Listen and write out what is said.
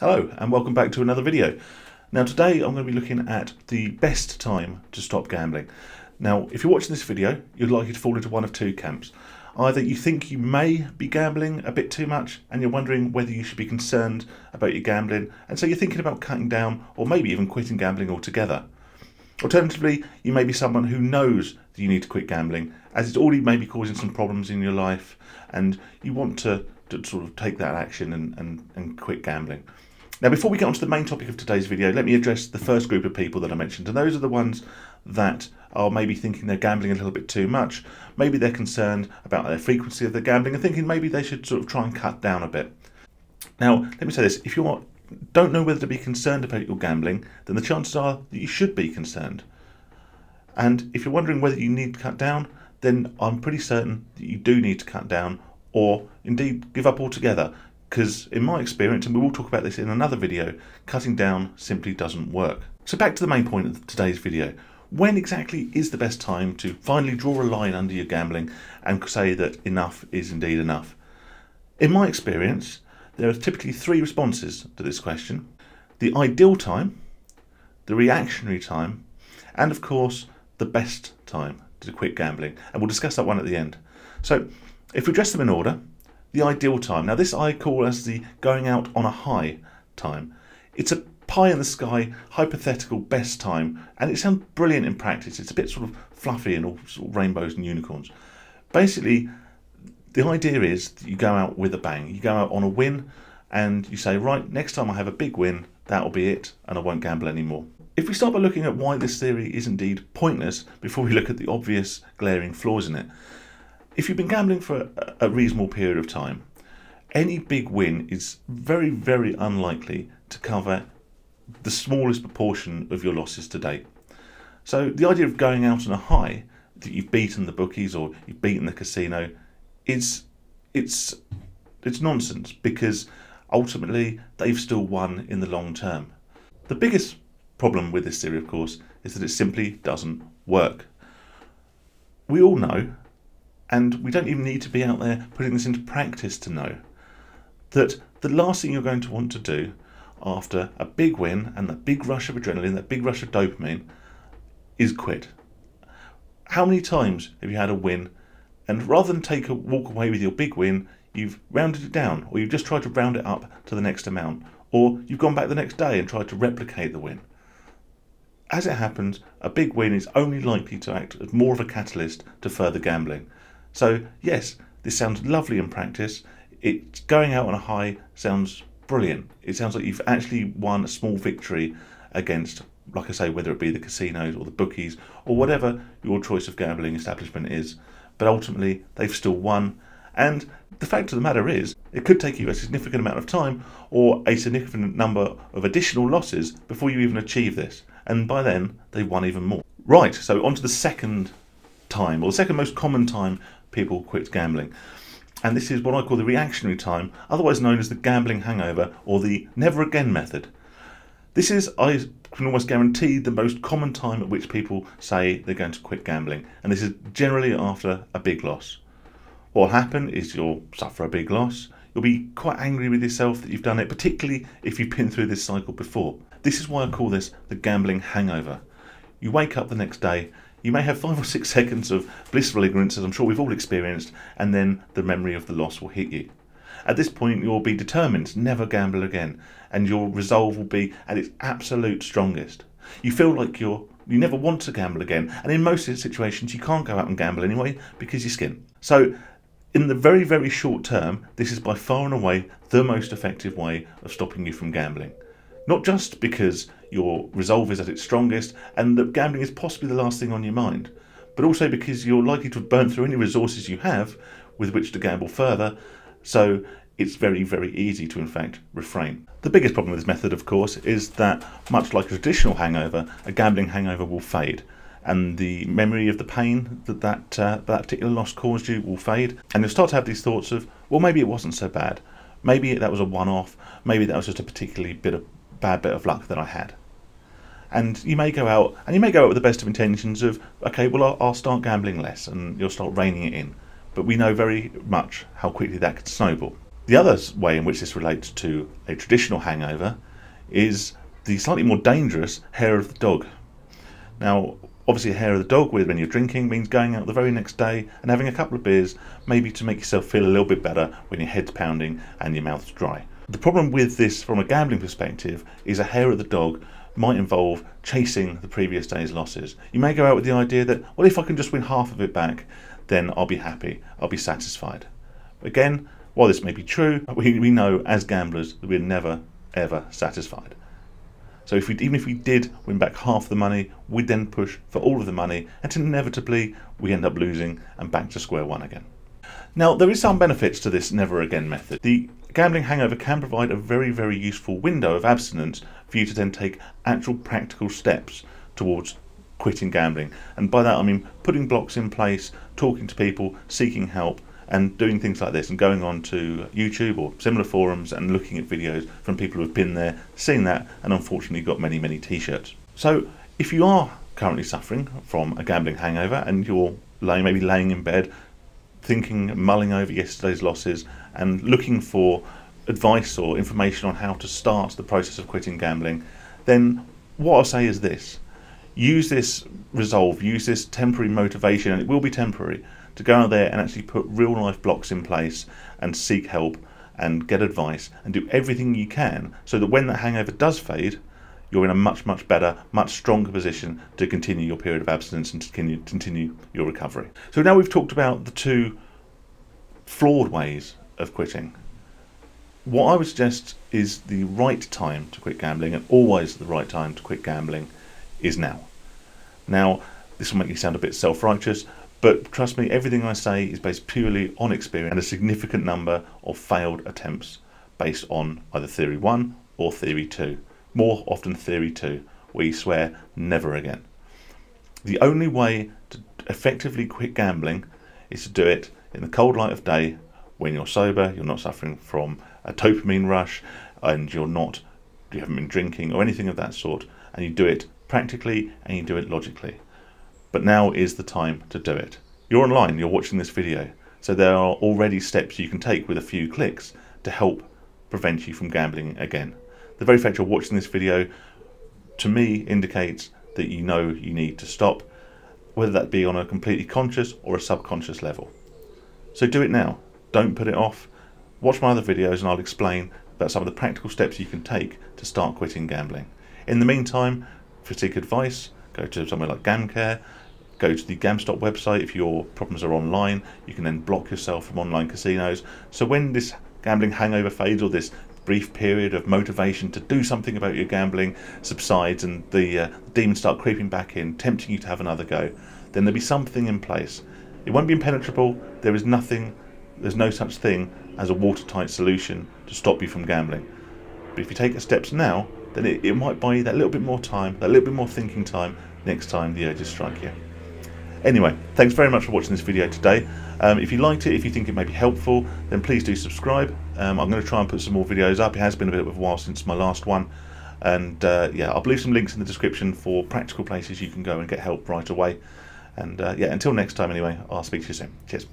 Hello and welcome back to another video. Now today I'm going to be looking at the best time to stop gambling. Now if you're watching this video you're likely to fall into one of two camps. Either you think you may be gambling a bit too much and you're wondering whether you should be concerned about your gambling and so you're thinking about cutting down or maybe even quitting gambling altogether. Alternatively, you may be someone who knows that you need to quit gambling as it's already maybe causing some problems in your life and you want to, to sort of take that action and, and, and quit gambling. Now, before we get on to the main topic of today's video, let me address the first group of people that I mentioned. And those are the ones that are maybe thinking they're gambling a little bit too much. Maybe they're concerned about the frequency of their gambling and thinking maybe they should sort of try and cut down a bit. Now, let me say this if you don't know whether to be concerned about your gambling, then the chances are that you should be concerned. And if you're wondering whether you need to cut down, then I'm pretty certain that you do need to cut down or indeed give up altogether because in my experience, and we will talk about this in another video, cutting down simply doesn't work. So back to the main point of today's video. When exactly is the best time to finally draw a line under your gambling and say that enough is indeed enough? In my experience, there are typically three responses to this question. The ideal time, the reactionary time, and of course, the best time to quit gambling. And we'll discuss that one at the end. So if we address them in order, the ideal time. Now, this I call as the going out on a high time. It's a pie in the sky, hypothetical best time, and it sounds brilliant in practice. It's a bit sort of fluffy and all sort of rainbows and unicorns. Basically, the idea is you go out with a bang. You go out on a win, and you say, right, next time I have a big win, that'll be it, and I won't gamble anymore. If we start by looking at why this theory is indeed pointless before we look at the obvious glaring flaws in it, if you've been gambling for a reasonable period of time, any big win is very, very unlikely to cover the smallest proportion of your losses to date. So the idea of going out on a high that you've beaten the bookies or you've beaten the casino is it's it's nonsense because ultimately they've still won in the long term. The biggest problem with this theory, of course, is that it simply doesn't work. We all know and we don't even need to be out there putting this into practice to know that the last thing you're going to want to do after a big win and that big rush of adrenaline, that big rush of dopamine, is quit. How many times have you had a win and rather than take a walk away with your big win, you've rounded it down or you've just tried to round it up to the next amount or you've gone back the next day and tried to replicate the win? As it happens, a big win is only likely to act as more of a catalyst to further gambling. So, yes, this sounds lovely in practice. It going out on a high sounds brilliant. It sounds like you've actually won a small victory against, like I say, whether it be the casinos or the bookies or whatever your choice of gambling establishment is. But ultimately, they've still won. And the fact of the matter is, it could take you a significant amount of time or a significant number of additional losses before you even achieve this. And by then, they've won even more. Right, so on to the second time, or the second most common time people quit gambling. And this is what I call the reactionary time, otherwise known as the gambling hangover or the never again method. This is, I can almost guarantee, the most common time at which people say they're going to quit gambling, and this is generally after a big loss. What will happen is you'll suffer a big loss, you'll be quite angry with yourself that you've done it, particularly if you've been through this cycle before. This is why I call this the gambling hangover. You wake up the next day you may have five or six seconds of blissful ignorance, as I'm sure we've all experienced, and then the memory of the loss will hit you. At this point, you'll be determined to never gamble again, and your resolve will be at its absolute strongest. You feel like you're you never want to gamble again, and in most situations, you can't go out and gamble anyway because you're skin. So, in the very, very short term, this is by far and away the most effective way of stopping you from gambling. Not just because your resolve is at its strongest and that gambling is possibly the last thing on your mind, but also because you're likely to burnt through any resources you have with which to gamble further, so it's very, very easy to, in fact, refrain. The biggest problem with this method, of course, is that much like a traditional hangover, a gambling hangover will fade. And the memory of the pain that that, uh, that particular loss caused you will fade. And you'll start to have these thoughts of, well, maybe it wasn't so bad. Maybe that was a one off. Maybe that was just a particularly bit of bad bit of luck that I had. And you may go out, and you may go out with the best of intentions of, okay, well, I'll, I'll start gambling less, and you'll start reining it in. But we know very much how quickly that can snowball. The other way in which this relates to a traditional hangover is the slightly more dangerous hair of the dog. Now, obviously, hair of the dog with when you're drinking means going out the very next day and having a couple of beers, maybe to make yourself feel a little bit better when your head's pounding and your mouth's dry. The problem with this from a gambling perspective is a hair of the dog might involve chasing the previous day's losses. You may go out with the idea that, well, if I can just win half of it back, then I'll be happy, I'll be satisfied. Again, while this may be true, we, we know as gamblers that we're never, ever satisfied. So if we, even if we did win back half the money, we'd then push for all of the money, and inevitably we end up losing and back to square one again. Now, there is some benefits to this never again method. The gambling hangover can provide a very, very useful window of abstinence for you to then take actual practical steps towards quitting gambling. And by that I mean putting blocks in place, talking to people, seeking help, and doing things like this and going on to YouTube or similar forums and looking at videos from people who've been there, seen that, and unfortunately got many, many t shirts. So, if you are currently suffering from a gambling hangover and you're laying, maybe laying in bed, thinking, mulling over yesterday's losses, and looking for advice or information on how to start the process of quitting gambling, then what I'll say is this. Use this resolve, use this temporary motivation, and it will be temporary to go out there and actually put real life blocks in place and seek help and get advice and do everything you can so that when that hangover does fade, you're in a much, much better, much stronger position to continue your period of abstinence and to continue, continue your recovery. So now we've talked about the two flawed ways of quitting. What I would suggest is the right time to quit gambling, and always the right time to quit gambling, is now. Now, this will make you sound a bit self righteous, but trust me, everything I say is based purely on experience and a significant number of failed attempts based on either theory one or theory two. More often, theory two, where you swear never again. The only way to effectively quit gambling is to do it in the cold light of day when you're sober, you're not suffering from a dopamine rush, and you're not, you haven't been drinking or anything of that sort, and you do it practically and you do it logically but now is the time to do it. You're online, you're watching this video, so there are already steps you can take with a few clicks to help prevent you from gambling again. The very fact you're watching this video, to me, indicates that you know you need to stop, whether that be on a completely conscious or a subconscious level. So do it now. Don't put it off. Watch my other videos and I'll explain about some of the practical steps you can take to start quitting gambling. In the meantime, you seek advice, go to somewhere like GamCare, go to the GamStop website. If your problems are online, you can then block yourself from online casinos. So when this gambling hangover fades or this brief period of motivation to do something about your gambling subsides and the, uh, demons start creeping back in, tempting you to have another go, then there'll be something in place. It won't be impenetrable. There is nothing, there's no such thing as a watertight solution to stop you from gambling. But if you take steps now, then it, it might buy you that little bit more time, that little bit more thinking time next time the urges strike you. Anyway, thanks very much for watching this video today. Um, if you liked it, if you think it may be helpful, then please do subscribe. Um, I'm going to try and put some more videos up. It has been a bit of a while since my last one. And uh, yeah, I'll leave some links in the description for practical places you can go and get help right away. And uh, yeah, until next time anyway, I'll speak to you soon. Cheers.